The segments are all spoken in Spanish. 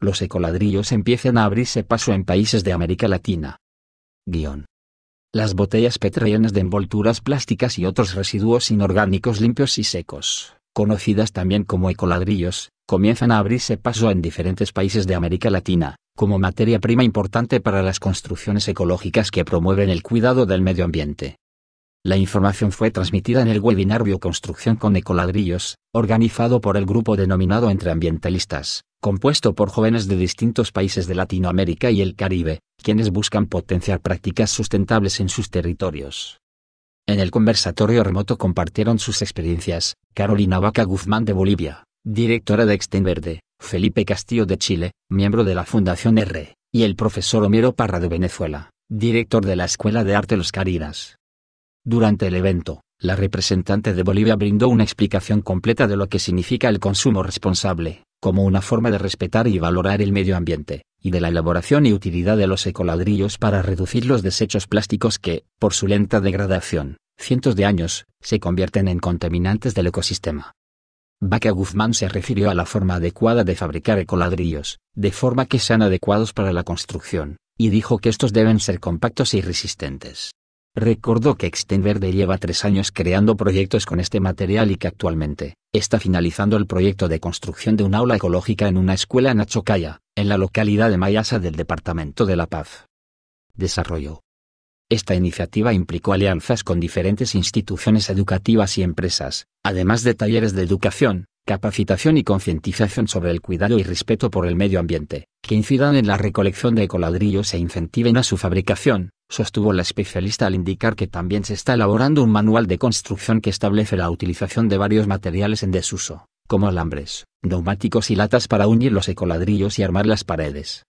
los ecoladrillos empiezan a abrirse paso en países de América Latina. Guión. Las botellas PET rellenas de envolturas plásticas y otros residuos inorgánicos limpios y secos, conocidas también como ecoladrillos, comienzan a abrirse paso en diferentes países de América Latina, como materia prima importante para las construcciones ecológicas que promueven el cuidado del medio ambiente. La información fue transmitida en el webinar Bioconstrucción con ecoladrillos, organizado por el grupo denominado Entre Ambientalistas, compuesto por jóvenes de distintos países de Latinoamérica y el Caribe, quienes buscan potenciar prácticas sustentables en sus territorios. En el conversatorio remoto compartieron sus experiencias, Carolina Vaca Guzmán de Bolivia, directora de Extenverde, Felipe Castillo de Chile, miembro de la Fundación R, y el profesor Homero Parra de Venezuela, director de la Escuela de Arte Los Carinas. Durante el evento, la representante de Bolivia brindó una explicación completa de lo que significa el consumo responsable, como una forma de respetar y valorar el medio ambiente, y de la elaboración y utilidad de los ecoladrillos para reducir los desechos plásticos que, por su lenta degradación, cientos de años, se convierten en contaminantes del ecosistema. Baca Guzmán se refirió a la forma adecuada de fabricar ecoladrillos, de forma que sean adecuados para la construcción, y dijo que estos deben ser compactos y resistentes. Recordó que Extenverde lleva tres años creando proyectos con este material y que actualmente, está finalizando el proyecto de construcción de un aula ecológica en una escuela en Achocaya, en la localidad de Mayasa del Departamento de La Paz. Desarrollo. Esta iniciativa implicó alianzas con diferentes instituciones educativas y empresas, además de talleres de educación, capacitación y concientización sobre el cuidado y respeto por el medio ambiente, que incidan en la recolección de ecoladrillos e incentiven a su fabricación, sostuvo la especialista al indicar que también se está elaborando un manual de construcción que establece la utilización de varios materiales en desuso, como alambres, neumáticos y latas para unir los ecoladrillos y armar las paredes.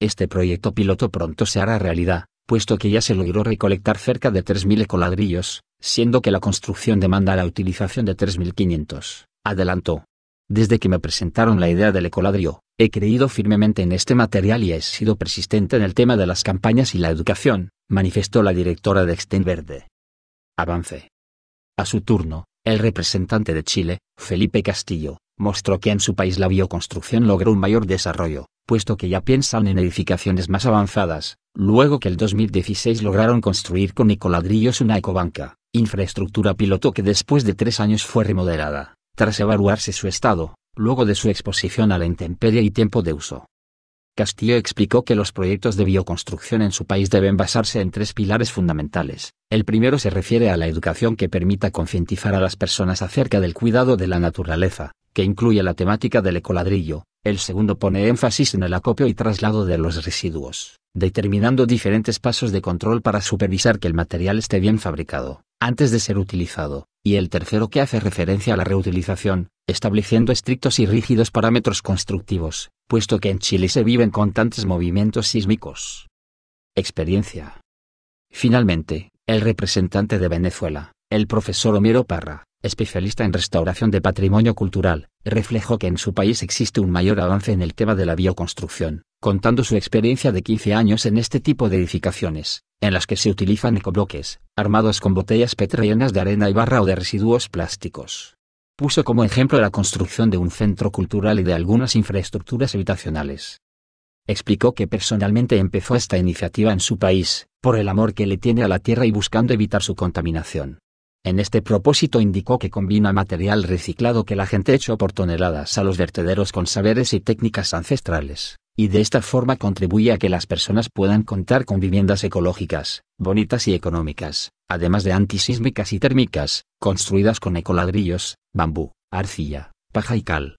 Este proyecto piloto pronto se hará realidad, puesto que ya se logró recolectar cerca de 3.000 ecoladrillos, siendo que la construcción demanda la utilización de 3.500 adelantó. Desde que me presentaron la idea del ecoladrillo, he creído firmemente en este material y he sido persistente en el tema de las campañas y la educación, manifestó la directora de Extenverde. Avance. A su turno, el representante de Chile, Felipe Castillo, mostró que en su país la bioconstrucción logró un mayor desarrollo, puesto que ya piensan en edificaciones más avanzadas, luego que el 2016 lograron construir con ecoladrillos una ecobanca, infraestructura piloto que después de tres años fue remodelada tras evaluarse su estado, luego de su exposición a la intemperie y tiempo de uso. Castillo explicó que los proyectos de bioconstrucción en su país deben basarse en tres pilares fundamentales. El primero se refiere a la educación que permita concientizar a las personas acerca del cuidado de la naturaleza, que incluye la temática del ecoladrillo. El segundo pone énfasis en el acopio y traslado de los residuos, determinando diferentes pasos de control para supervisar que el material esté bien fabricado, antes de ser utilizado, y el tercero que hace referencia a la reutilización, estableciendo estrictos y rígidos parámetros constructivos, puesto que en Chile se viven constantes movimientos sísmicos. Experiencia. Finalmente, el representante de Venezuela, el profesor Homero Parra, especialista en restauración de patrimonio cultural, reflejó que en su país existe un mayor avance en el tema de la bioconstrucción, contando su experiencia de 15 años en este tipo de edificaciones, en las que se utilizan ecobloques, armados con botellas PET de arena y barra o de residuos plásticos. Puso como ejemplo la construcción de un centro cultural y de algunas infraestructuras habitacionales. Explicó que personalmente empezó esta iniciativa en su país, por el amor que le tiene a la tierra y buscando evitar su contaminación. En este propósito indicó que combina material reciclado que la gente echó por toneladas a los vertederos con saberes y técnicas ancestrales, y de esta forma contribuye a que las personas puedan contar con viviendas ecológicas, bonitas y económicas, además de antisísmicas y térmicas, construidas con ecoladrillos, bambú, arcilla, paja y cal.